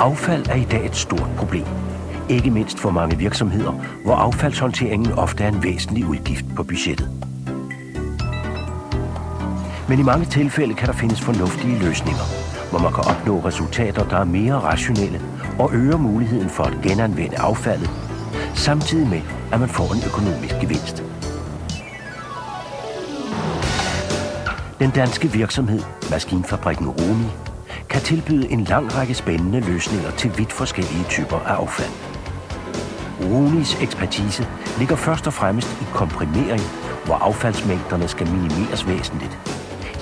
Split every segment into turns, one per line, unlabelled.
Affald er i dag et stort problem. Ikke mindst for mange virksomheder, hvor affaldshåndteringen ofte er en væsentlig udgift på budgettet. Men i mange tilfælde kan der findes fornuftige løsninger, hvor man kan opnå resultater, der er mere rationelle og øger muligheden for at genanvende affaldet, samtidig med, at man får en økonomisk gevinst. Den danske virksomhed, Maskinfabrikken Rumi, kan tilbyde en lang række spændende løsninger til vidt forskellige typer af affald. Runis ekspertise ligger først og fremmest i komprimering, hvor affaldsmængderne skal minimeres væsentligt,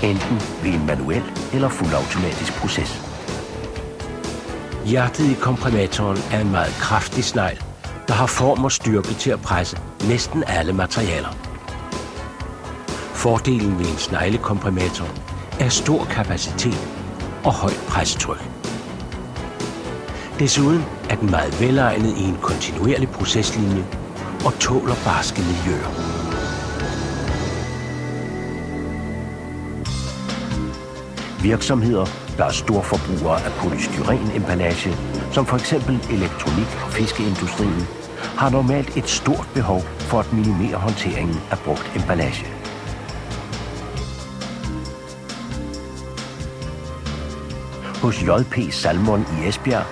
enten ved en manuel eller fuldautomatisk proces. Hjertet i komprimatoren er en meget kraftig snegl, der har form og styrke til at presse næsten alle materialer. Fordelen ved en sneglekomprimator er stor kapacitet og højt pressetryk. Desuden er den meget velegnet i en kontinuerlig proceslinje og tåler barske miljøer. Virksomheder, der er storforbrugere af polystyrenemballage, som for eksempel elektronik- og fiskeindustrien, har normalt et stort behov for at minimere håndteringen af brugt emballage. Hos JP Salmon i Esbjerg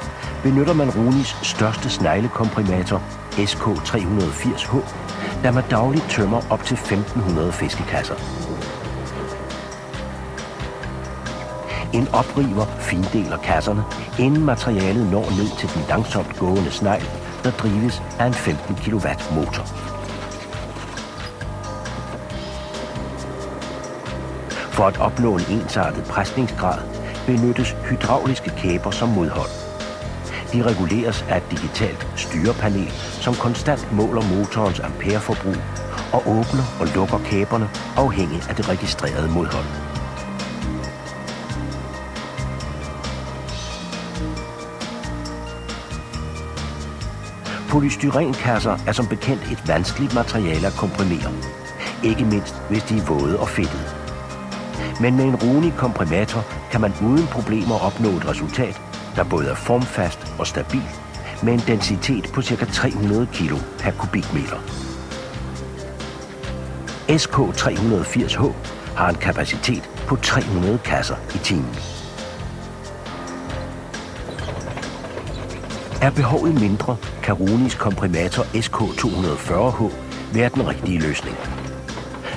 benytter man Runis største sneglekomprimator, SK380H, da man dagligt tømmer op til 1500 fiskekasser. En opriver findeler kasserne, inden materialet når ned til den langsomt gående snegl, der drives af en 15 kW motor. For at opnå en ensartet presningsgrad benyttes hydrauliske kæber som modhold. De reguleres af et digitalt styrepanel, som konstant måler motorens ampereforbrug og åbner og lukker kæberne afhængig af det registrerede modhold. Polystyrenkasser er som bekendt et vanskeligt materiale at komprimere. Ikke mindst hvis de er våde og fedtede. Men med en runig komprimator kan man uden problemer opnå et resultat, der både er formfast og stabil, med en densitet på ca. 300 kg per kubikmeter. SK380H har en kapacitet på 300 kasser i timen. Er behovet mindre, kan Runis komprimator SK240H være den rigtige løsning.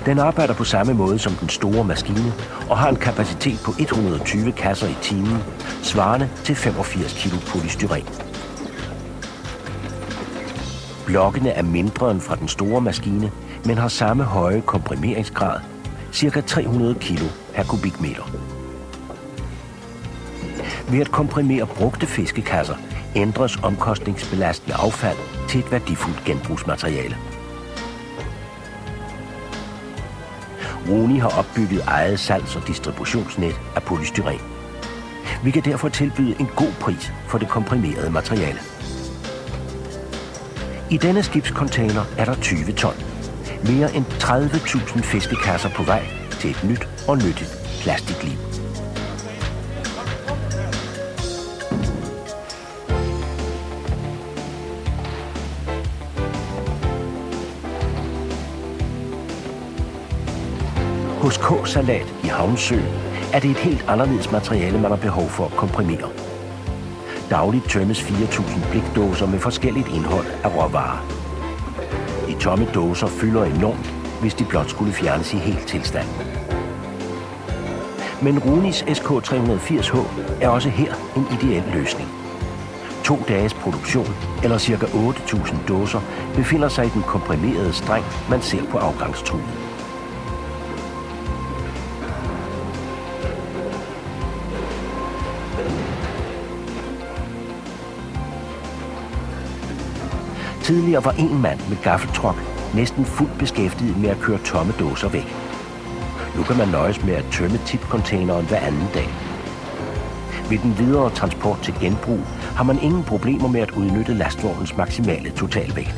Den arbejder på samme måde som den store maskine og har en kapacitet på 120 kasser i timen, svarende til 85 kg polystyren. Blokkene er mindre end fra den store maskine, men har samme høje komprimeringsgrad, ca. 300 kg per kubikmeter. Ved at komprimere brugte fiskekasser ændres omkostningsbelastende affald til et værdifuldt genbrugsmateriale. Roni har opbygget eget salgs- og distributionsnet af polystyren. Vi kan derfor tilbyde en god pris for det komprimerede materiale. I denne skibscontainer er der 20 ton. Mere end 30.000 fiskekasser på vej til et nyt og nyttigt plastikliv. Hos K-salat i Havnsø er det et helt anderledes materiale, man har behov for at komprimere. Dagligt tømmes 4.000 blikdåser med forskelligt indhold af råvarer. De tomme dåser fylder enormt, hvis de blot skulle fjernes i helt tilstand. Men Runis SK380H er også her en ideel løsning. To dages produktion, eller ca. 8.000 dåser, befinder sig i den komprimerede streng, man ser på afgangstruen. Tidligere var en mand med gaffeltruk næsten fuldt beskæftiget med at køre tomme dåser væk. Nu kan man nøjes med at tømme tipcontaineren hver anden dag. Ved den videre transport til genbrug har man ingen problemer med at udnytte lastvognens maksimale totalvægt.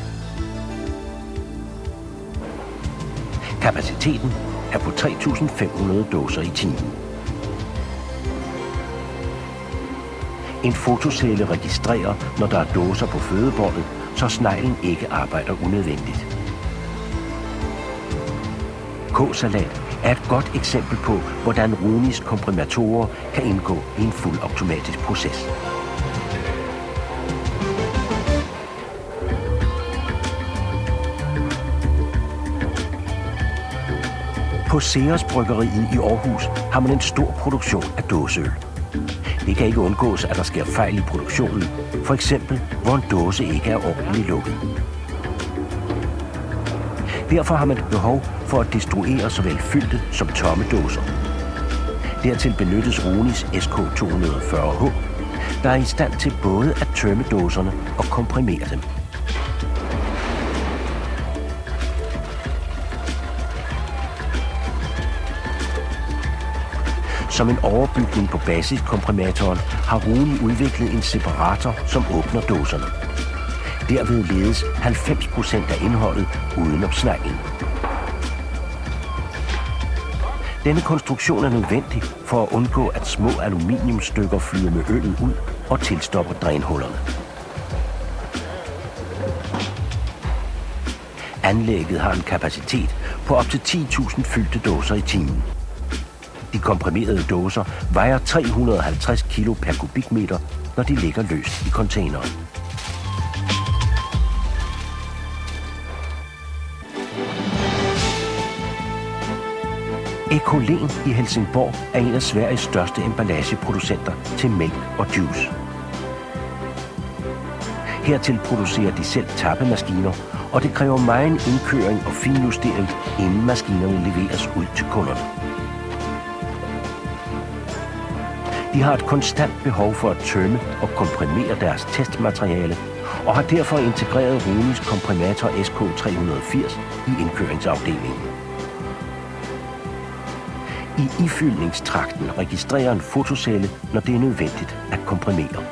Kapaciteten er på 3.500 dåser i timen. En fotocelle registrerer, når der er dåser på fødebåndet, så sneglen ikke arbejder unødvendigt. K-salat er et godt eksempel på, hvordan Runis komprimatorer kan indgå i en fuldautomatisk proces. På Ceres Bryggeriet i Aarhus har man en stor produktion af dåseøl. Det kan ikke undgås, at der sker fejl i produktionen, for eksempel hvor en dåse ikke er ordentligt lukket. Derfor har man et behov for at destruere såvel fyldte som tomme dåser. Dertil benyttes Ronis SK240H, der er i stand til både at tømme dåserne og komprimere dem. Som en overbygning på basiskomprimatorn har Runi udviklet en separator, som åbner dåserne. Derved ledes 90% af indholdet uden om sneglen. Denne konstruktion er nødvendig for at undgå, at små aluminiumstykker flyder med øllet ud og tilstopper drænhullerne. Anlægget har en kapacitet på op til 10.000 fyldte dåser i timen. De komprimerede dåser vejer 350 kg per kubikmeter, når de ligger løst i containeren. Ekolen i Helsingborg er en af Sveriges største emballageproducenter til mælk og juice. Hertil producerer de selv tappemaskiner, og det kræver meget indkøring og finjustering, inden maskinerne leveres ud til kunderne. De har et konstant behov for at tømme og komprimere deres testmateriale, og har derfor integreret Runis komprimator SK380 i indkøringsafdelingen. I ifyldningstrakten registrerer en fotocelle, når det er nødvendigt at komprimere.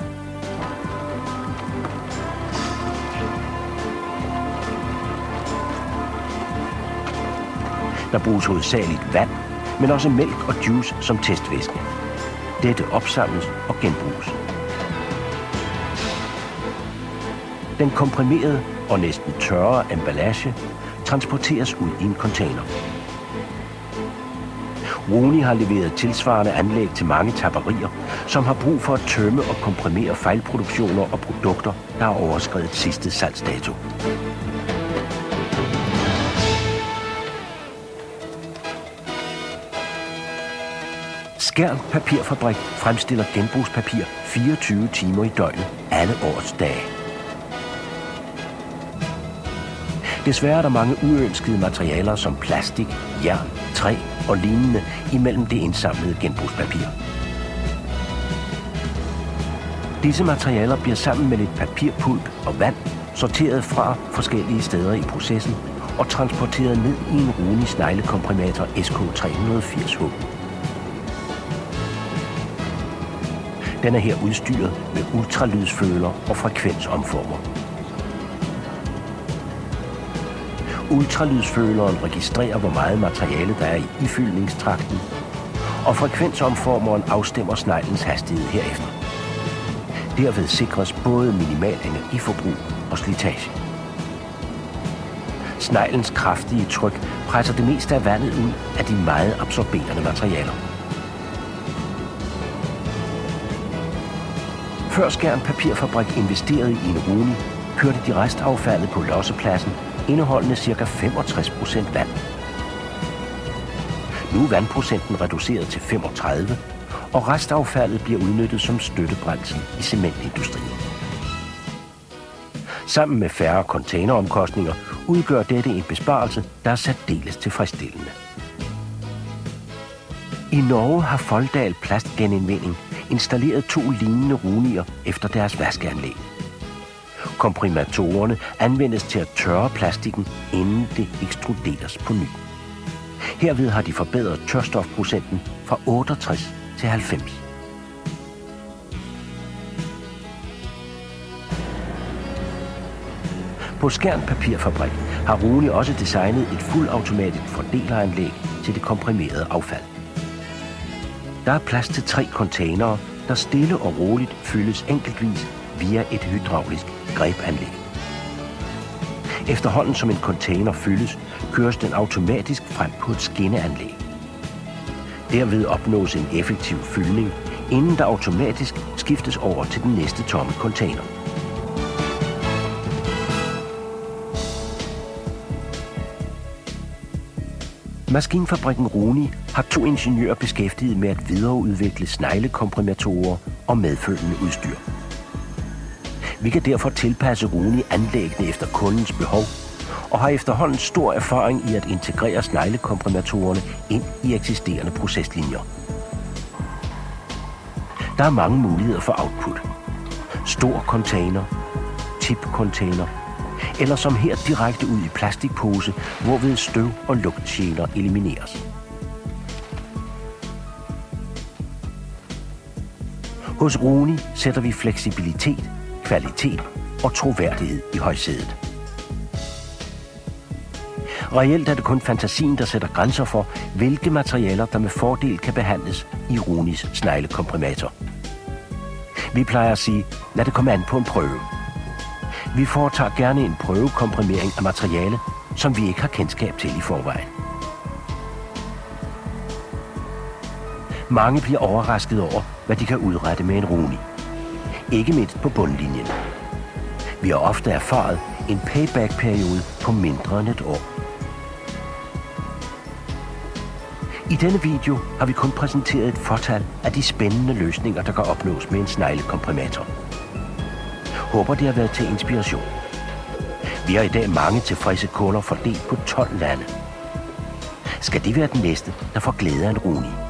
Der bruges hovedsageligt vand, men også mælk og juice som testvæske. Dette opsamles og genbruges. Den komprimerede og næsten tørre emballage transporteres ud i en container. Roni har leveret tilsvarende anlæg til mange tapperier, som har brug for at tømme og komprimere fejlproduktioner og produkter, der har overskrevet sidste salgsdato. Skærn Papirfabrik fremstiller genbrugspapir 24 timer i døgnet alle årets dage. Desværre er der mange uønskede materialer som plastik, jern, træ og lignende imellem det indsamlede genbrugspapir. Disse materialer bliver sammen med lidt papirpulp og vand sorteret fra forskellige steder i processen og transporteret ned i en Runi sneglekomprimator SK380H. Den er her udstyret med ultralydsføler og frekvensomformer. Ultralydsføleren registrerer, hvor meget materiale der er i ifyldningstrakten, og frekvensomformeren afstemmer sneglens hastighed herefter. Derved sikres både minimal energiforbrug og slitage. Sneglens kraftige tryk presser det meste af vandet ud af de meget absorberende materialer. Før Skjern Papirfabrik investerede i en rune, kørte de restaffaldet på lossepladsen, indeholdende ca. 65% vand. Nu er vandprocenten reduceret til 35, og restaffaldet bliver udnyttet som støttebrændsel i cementindustrien. Sammen med færre containeromkostninger udgør dette en besparelse, der er særdeles tilfredsstillende. I Norge har Folldal Plastgenindvinding installeret to lignende runier efter deres vaskeanlæg. Komprimatorerne anvendes til at tørre plastikken, inden det ekstruderes på ny. Herved har de forbedret tørstofprocenten fra 68 til 90. På Skjern Papirfabrik har Rune også designet et fuldautomatisk fordeleranlæg til det komprimerede affald. Der er plads til tre containere, der stille og roligt fyldes enkeltvis via et hydraulisk grebanlæg. Efterhånden som en container fyldes, køres den automatisk frem på et skinneanlæg. Derved opnås en effektiv fyldning, inden der automatisk skiftes over til den næste tomme container. Maskinfabrikken Roni har to ingeniører beskæftiget med at videreudvikle sneglekomprimatorer og medfølgende udstyr. Vi kan derfor tilpasse Roni anlæggene efter kundens behov, og har efterhånden stor erfaring i at integrere sneglekomprimatorerne ind i eksisterende proceslinjer. Der er mange muligheder for output. Stor container, tip-container, eller som her direkte ud i plastikpose, hvorved støv og lugtgener elimineres. Hos Runi sætter vi fleksibilitet, kvalitet og troværdighed i højsædet. Reelt er det kun fantasien, der sætter grænser for, hvilke materialer, der med fordel kan behandles i Runis sneglekomprimator. Vi plejer at sige, lad det komme an på en prøve. Vi foretager gerne en prøvekomprimering af materiale, som vi ikke har kendskab til i forvejen. Mange bliver overrasket over, hvad de kan udrette med en runi. Ikke mindst på bundlinjen. Vi har ofte erfaret en payback-periode på mindre end et år. I denne video har vi kun præsenteret et fortal af de spændende løsninger, der kan opnås med en sneglekomprimator. Håber det har været til inspiration. Vi har i dag mange tilfredse kunder fordelt på 12 lande. Skal det være den næste, der får glæde af en runi?